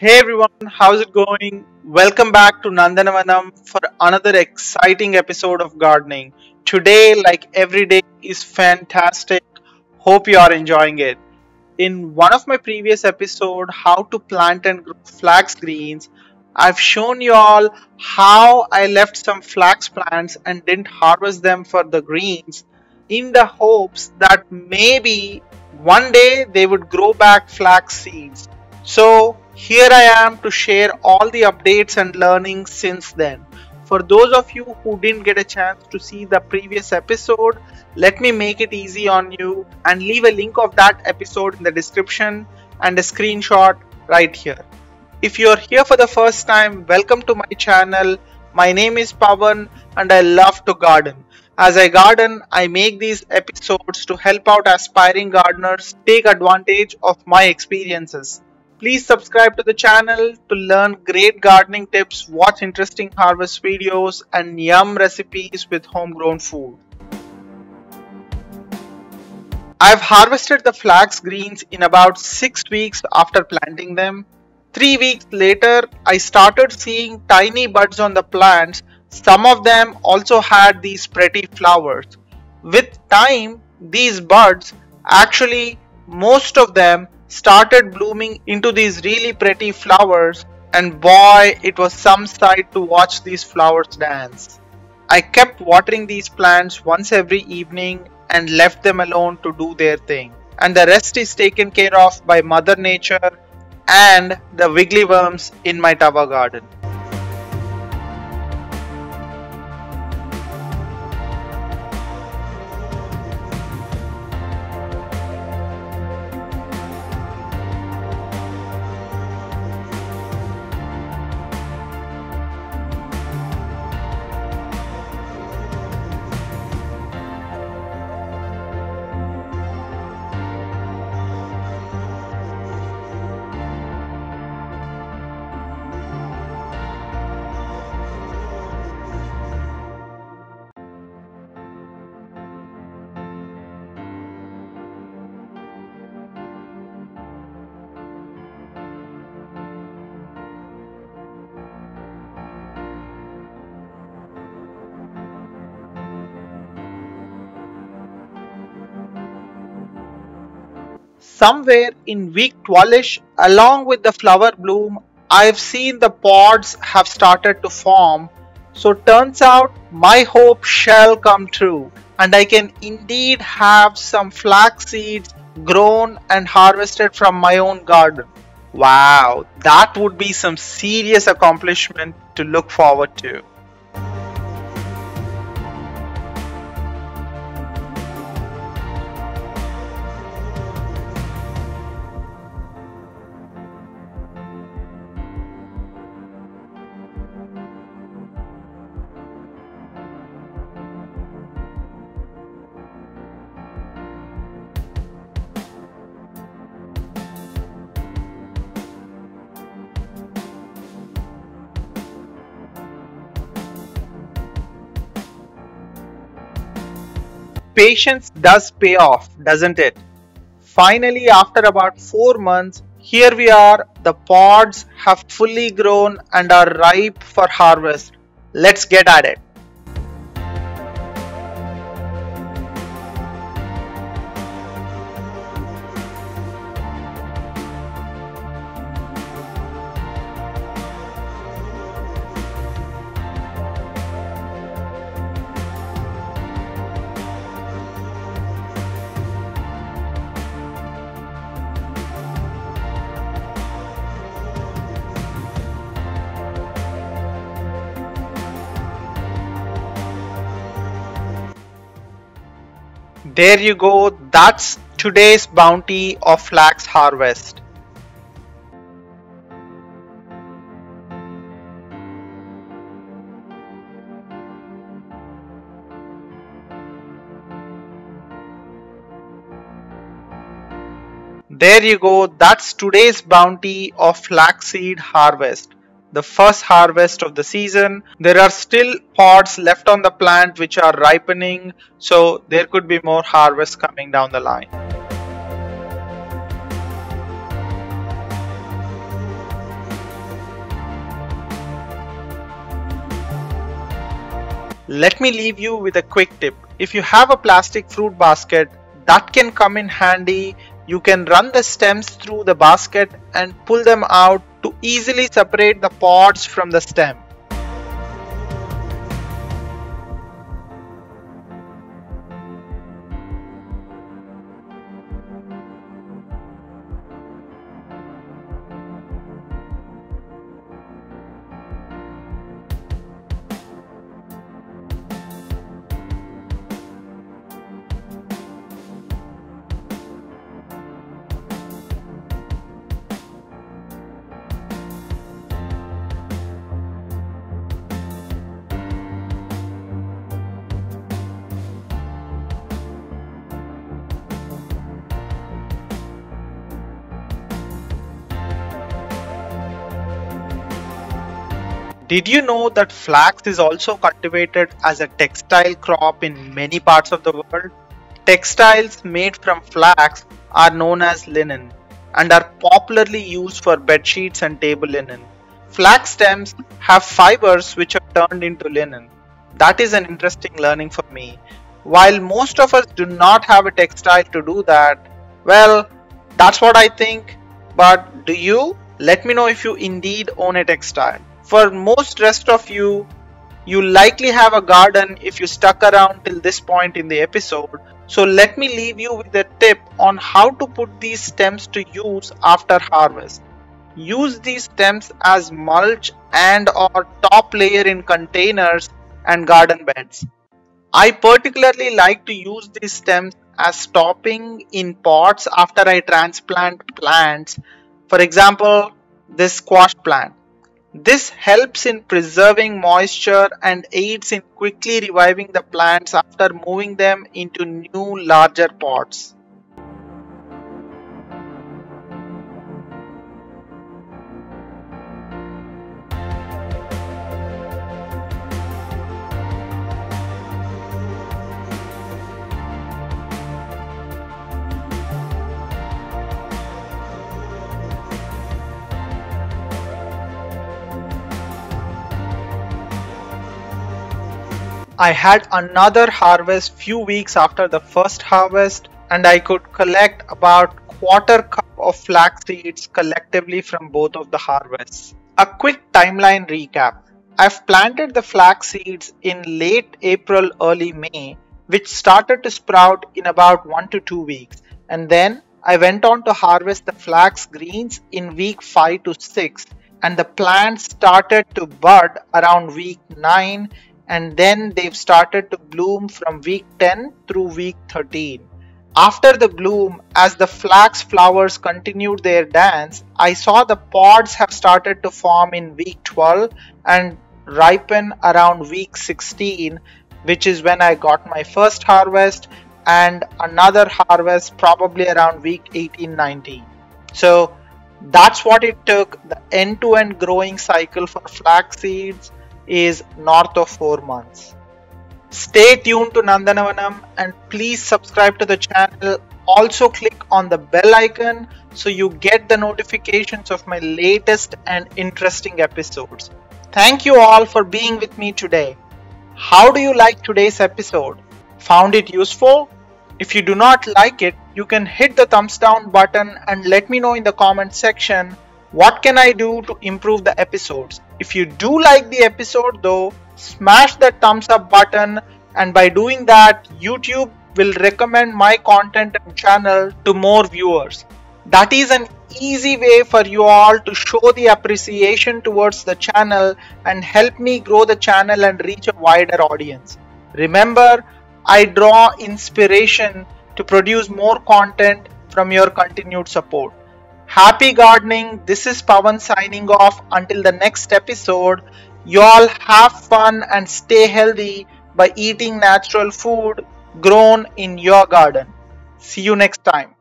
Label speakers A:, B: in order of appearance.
A: Hey everyone, how's it going? Welcome back to Nandanavanam for another exciting episode of gardening. Today, like every day, is fantastic. Hope you are enjoying it. In one of my previous episode, how to plant and grow flax greens, I've shown you all how I left some flax plants and didn't harvest them for the greens in the hopes that maybe one day they would grow back flax seeds. So here I am to share all the updates and learnings since then. For those of you who didn't get a chance to see the previous episode, let me make it easy on you and leave a link of that episode in the description and a screenshot right here. If you're here for the first time, welcome to my channel. My name is Pawan and I love to garden. As I garden, I make these episodes to help out aspiring gardeners take advantage of my experiences. Please subscribe to the channel to learn great gardening tips, watch interesting harvest videos and yum recipes with homegrown food. I've harvested the flax greens in about 6 weeks after planting them. 3 weeks later, I started seeing tiny buds on the plants some of them also had these pretty flowers. With time, these buds, actually most of them started blooming into these really pretty flowers and boy it was some sight to watch these flowers dance. I kept watering these plants once every evening and left them alone to do their thing. And the rest is taken care of by Mother Nature and the wiggly worms in my tower garden. Somewhere in week 12ish along with the flower bloom I've seen the pods have started to form so turns out my hope shall come true and I can indeed have some flax seeds grown and harvested from my own garden. Wow, that would be some serious accomplishment to look forward to. Patience does pay off, doesn't it? Finally, after about 4 months, here we are, the pods have fully grown and are ripe for harvest. Let's get at it. There you go, that's today's bounty of flax harvest. There you go, that's today's bounty of flaxseed harvest the first harvest of the season. There are still pods left on the plant which are ripening, so there could be more harvest coming down the line. Let me leave you with a quick tip. If you have a plastic fruit basket, that can come in handy. You can run the stems through the basket and pull them out to easily separate the pods from the stem. Did you know that flax is also cultivated as a textile crop in many parts of the world? Textiles made from flax are known as linen and are popularly used for bed sheets and table linen. Flax stems have fibers which are turned into linen. That is an interesting learning for me. While most of us do not have a textile to do that, well, that's what I think. But do you? Let me know if you indeed own a textile. For most rest of you, you likely have a garden if you stuck around till this point in the episode. So let me leave you with a tip on how to put these stems to use after harvest. Use these stems as mulch and or top layer in containers and garden beds. I particularly like to use these stems as topping in pots after I transplant plants. For example, this squash plant. This helps in preserving moisture and aids in quickly reviving the plants after moving them into new larger pots. I had another harvest few weeks after the first harvest and I could collect about quarter cup of flax seeds collectively from both of the harvests. A quick timeline recap. I've planted the flax seeds in late April early May which started to sprout in about 1 to 2 weeks and then I went on to harvest the flax greens in week 5 to 6 and the plants started to bud around week 9 and then they've started to bloom from week 10 through week 13. After the bloom, as the flax flowers continued their dance, I saw the pods have started to form in week 12 and ripen around week 16, which is when I got my first harvest, and another harvest probably around week 18 19. So that's what it took the end to end growing cycle for flax seeds is north of 4 months. Stay tuned to Nandanavanam and please subscribe to the channel. Also click on the bell icon so you get the notifications of my latest and interesting episodes. Thank you all for being with me today. How do you like today's episode? Found it useful? If you do not like it, you can hit the thumbs down button and let me know in the comment section what can I do to improve the episodes. If you do like the episode though, smash that thumbs up button and by doing that, YouTube will recommend my content and channel to more viewers. That is an easy way for you all to show the appreciation towards the channel and help me grow the channel and reach a wider audience. Remember, I draw inspiration to produce more content from your continued support. Happy gardening. This is Pawan signing off. Until the next episode, you all have fun and stay healthy by eating natural food grown in your garden. See you next time.